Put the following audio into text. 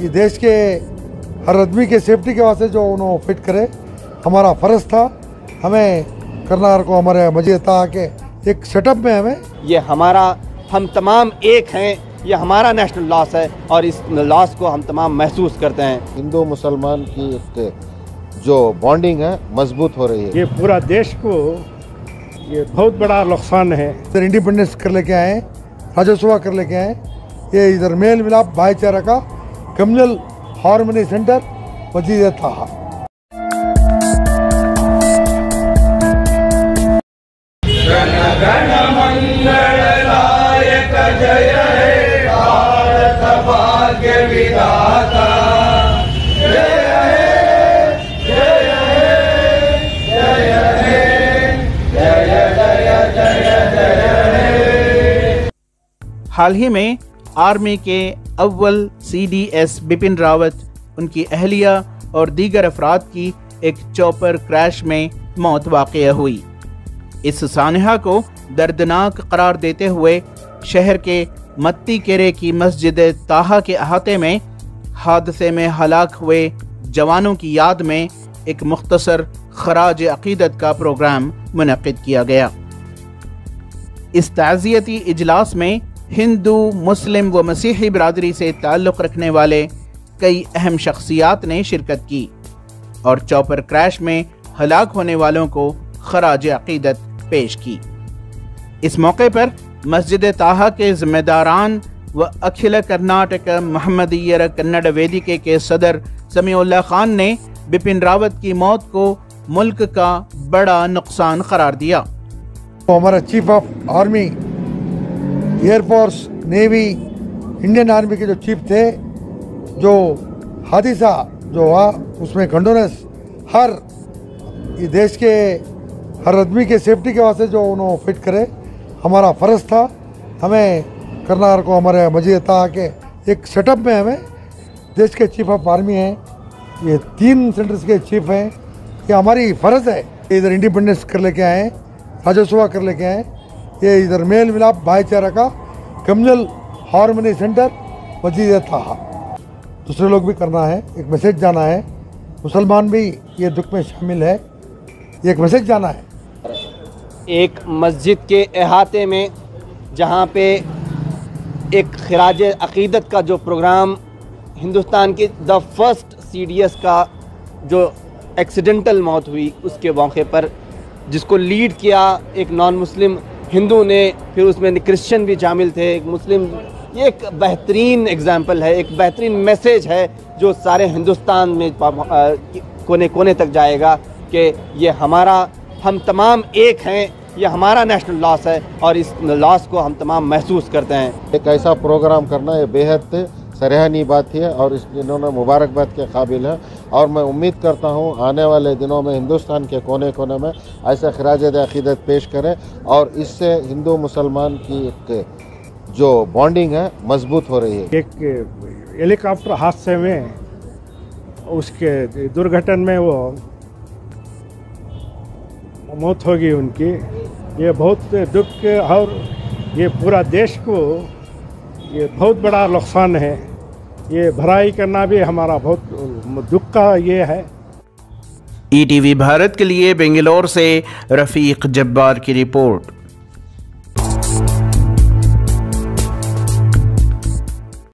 ये देश के हर आदमी के सेफ्टी के वास्ते जो उन्होंने फिट करे हमारा फ़र्ज़ था हमें करनार को हमारे मज़े था कि एक सेटअप में हमें ये हमारा हम तमाम एक हैं ये हमारा नेशनल लॉस है और इस लॉस को हम तमाम महसूस करते हैं। हिंदू मुसलमान की एक जो बॉन्डिंग है मज़बूत हो रही है। ये पूरा देश को ये बहुत बड़ा नुकसान है। इधर इंडिपेंडेंस कर लेके आए राजस्वा कर लेके आए ये इधर मेल मिलाप भाईचारा का कम्युनल हारमोनी सेंटर मजीद था हाल ही में आर्मी के अव्वल C D S Bipin Rawat, उनकी अहलिया और दीगर अफराद की एक चौपर क्रैश में मौत वाक़ हुई। इस सानहा को दर्दनाक करार देते हुए शहर के मत्ती केरे की मस्जिद ताहा के अहाते में हादसे में हलाक हुए जवानों की याद में एक मुख्तसर खराज अकीदत का प्रोग्राम मुनद किया गया। इस ताज़ियती इजलास में हिंदू, मुस्लिम व मसीही बरदरी से ताल्लुक़ रखने वाले कई अहम शख्सियात ने शिरकत की और चौपर क्रैश में हलाक होने वालों को खराज अकीदत पेश की। इस मौके पर मस्जिद ताहा के जिम्मेदारान व अखिल कर्नाटक महमदीयर कन्नड़ वेदिके के सदर समीउल्ला खान ने बिपिन रावत की मौत को मुल्क का बड़ा नुकसान करार दिया। हमारा chief of army air force navy Indian army के जो चीफ थे, जो हादिसा जो हुआ, उसमें कंडोनेंस हर देश के, हर आदमी के सेफ्टी के वास्ते जो उन्होंने फिट करे, हमारा फ़र्ज़ था। हमें करनार को हमारे मजीद था कि एक सेटअप में हमें देश के चीफ ऑफ़ आर्मी हैं। ये तीन सेंटर्स के चीफ हैं। ये हमारी फ़र्ज़ है, इधर इंडिपेंडेंस कर लेके आए राजस्वा कर लेके आए ये इधर मेल मिलाप भाईचारा का कम्युनल हारमोनी सेंटर मजीद था। दूसरे लोग भी करना है, एक मैसेज जाना है। मुसलमान भी ये दुख में शामिल है। एक मैसेज जाना है। एक मस्जिद के अहाते में, जहाँ पे एक खराज अकीदत का जो प्रोग्राम हिंदुस्तान की द फ़र्स्ट सीडीएस का जो एक्सीडेंटल मौत हुई, उसके मौके पर जिसको लीड किया एक नॉन मुस्लिम हिंदू ने, फिर उसमें क्रिश्चियन भी शामिल थे, एक मुस्लिम। ये एक बेहतरीन एग्ज़ाम्पल है, एक बेहतरीन मैसेज है, जो सारे हिंदुस्तान में कोने कोने तक जाएगा कि ये हमारा, हम तमाम एक हैं, ये हमारा नेशनल लॉस है, और इस लॉस को हम तमाम महसूस करते हैं। एक ऐसा प्रोग्राम करना ये बेहद सराहनीय बात है और इस इन्होंने मुबारकबाद के काबिल है। और मैं उम्मीद करता हूँ आने वाले दिनों में हिंदुस्तान के कोने कोने में ऐसे खराज अकीदत पेश करें और इससे हिंदू मुसलमान की एक जो बॉन्डिंग है, मज़बूत हो रही है। एक हेलीकॉप्टर हादसे में उसके दुर्घटन में वो मौत होगी उनकी। ये बहुत दुख और ये पूरा देश को ये बहुत बड़ा नुकसान है। ये भराई करना भी हमारा बहुत दुख का ये है। ईटीवी भारत के लिए बेंगलोर से रफ़ीक जब्बार की रिपोर्ट।